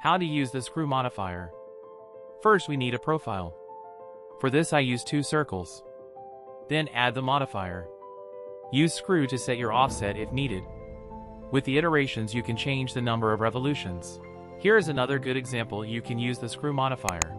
How to use the screw modifier. First we need a profile. For this I use two circles. Then add the modifier. Use screw to set your offset if needed. With the iterations you can change the number of revolutions. Here is another good example you can use the screw modifier.